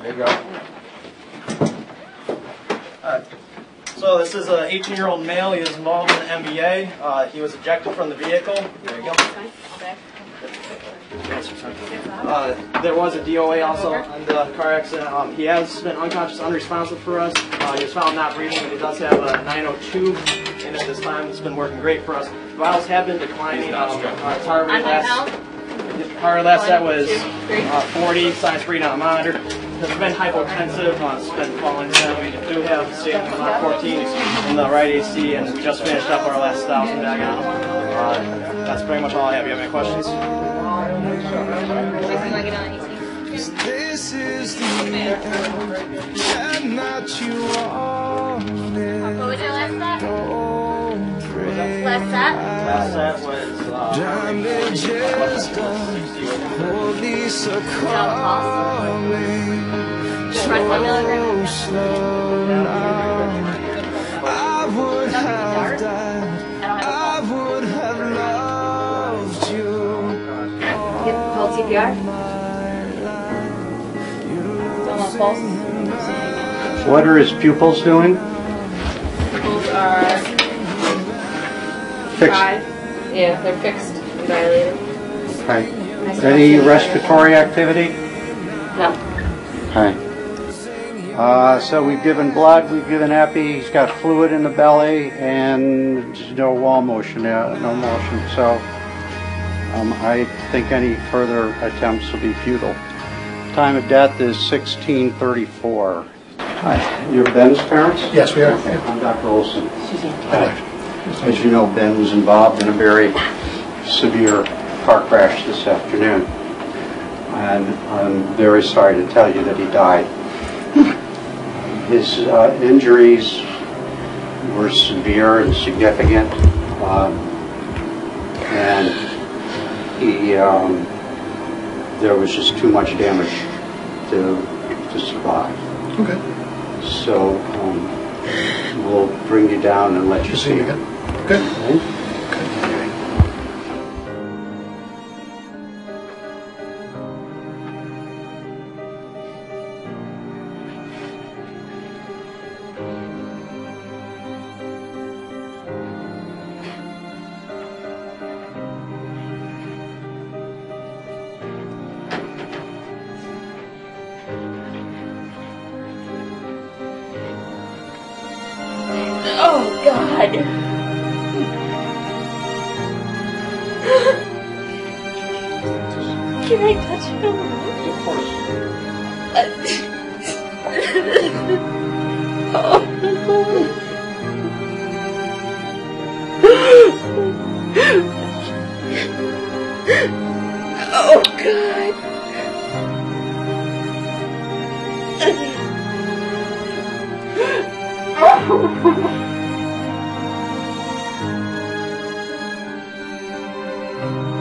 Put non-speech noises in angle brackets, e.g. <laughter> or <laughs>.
There you go. Uh, So this is an 18-year-old male. He is involved in the MVA. Uh, he was ejected from the vehicle. There you go. Uh, there was a DOA also in the car accident. Um, he has been unconscious, unresponsive for us. Uh, he was found not breathing. But he does have a 902, and at this time it's been working great for us. Vitals have been declining. Um, our heart rate On my last, count? heart last set was uh, 40, size 3 not monitor. It's been hypotensive, uh, it's been falling down. We do have state uh, 14 in the right AC, and we just finished up our last thousand bag on. Uh, that's pretty much all I have. You have any questions? This is the end, and not you wanted. What was your last set? Last set? Last set was uh, Damages done. Police are calling. So slow now. I would have died. I would have loved you. Get called CPR. Someone false. What are his pupils doing? Pupils are five. Yeah, they're fixed and dilated. Okay. Any respiratory activity? No. Okay. Uh, so we've given blood, we've given epi, he's got fluid in the belly, and no wall motion, uh, no motion. So um, I think any further attempts will be futile. Time of death is 1634. Hi, you're Ben's parents? Yes, we are. Okay, I'm Dr. Olson. Hi. As you know, Ben was involved in a very severe car crash this afternoon. And I'm very sorry to tell you that he died. His uh, injuries were severe and significant. um, And he, um, there was just too much damage to, to survive. Okay. So um, we'll bring you down and let you See again. Oh God. Can I touch him? Of course. oh oh god. Thank <laughs> you.